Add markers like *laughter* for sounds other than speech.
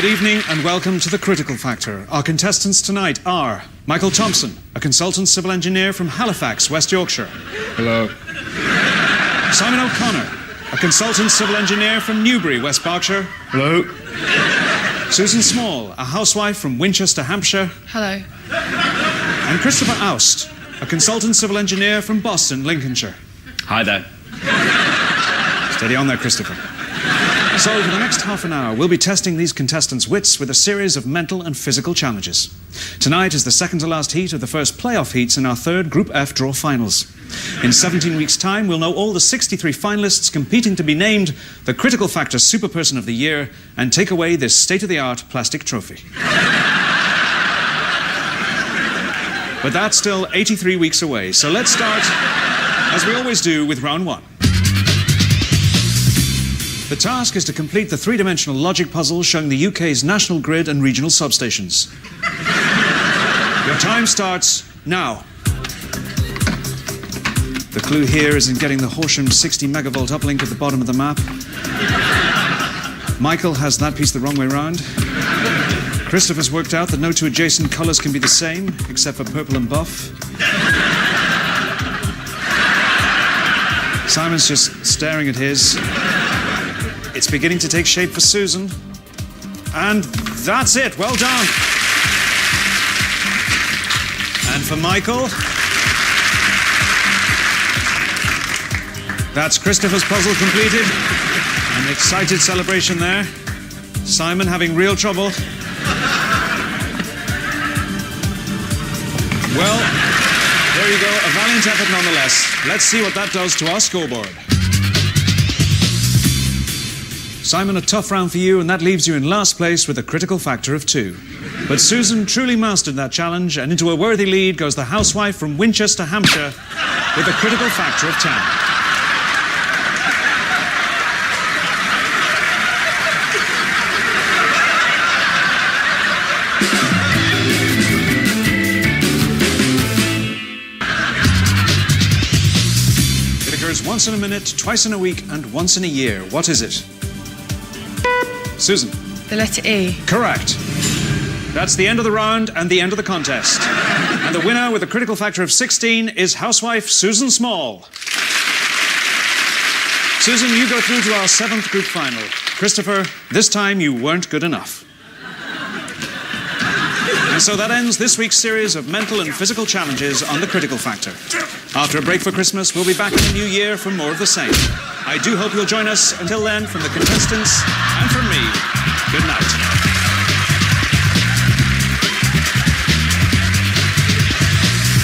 Good evening and welcome to the Critical Factor. Our contestants tonight are Michael Thompson, a consultant civil engineer from Halifax, West Yorkshire. Hello. Simon O'Connor, a consultant civil engineer from Newbury, West Berkshire. Hello. Susan Small, a housewife from Winchester, Hampshire. Hello. And Christopher Oust, a consultant civil engineer from Boston, Lincolnshire. Hi there. Steady on there, Christopher. So, for the next half an hour, we'll be testing these contestants' wits with a series of mental and physical challenges. Tonight is the second to last heat of the first playoff heats in our third Group F draw finals. In 17 weeks' time, we'll know all the 63 finalists competing to be named the Critical Factor Superperson of the Year and take away this state of the art plastic trophy. but that's still 83 weeks away, so let's start, as we always do, with round one. The task is to complete the three dimensional logic puzzle showing the UK's national grid and regional substations. Your time starts now. The clue here is in getting the Horsham 60 megavolt uplink at the bottom of the map. Michael has that piece the wrong way round. Christopher's worked out that no two adjacent colours can be the same, except for purple and buff. Simon's just staring at his. It's beginning to take shape for Susan. And that's it. Well done. And for Michael. That's Christopher's puzzle completed. An excited celebration there. Simon having real trouble. Well, there you go. A valiant effort nonetheless. Let's see what that does to our scoreboard. Simon, a tough round for you, and that leaves you in last place with a critical factor of two. But Susan truly mastered that challenge, and into a worthy lead goes the housewife from Winchester, Hampshire, with a critical factor of 10. It occurs once in a minute, twice in a week, and once in a year. What is it? Susan. The letter E. Correct. That's the end of the round and the end of the contest. and the winner with a critical factor of 16 is housewife Susan Small. Susan, you go through to our seventh group final. Christopher, this time you weren't good enough. And *laughs* so that ends this week's series of mental and physical challenges on the critical factor. After a break for Christmas, we'll be back in the new year for more of the same. I do hope you'll join us. Until then, from the contestants and from me.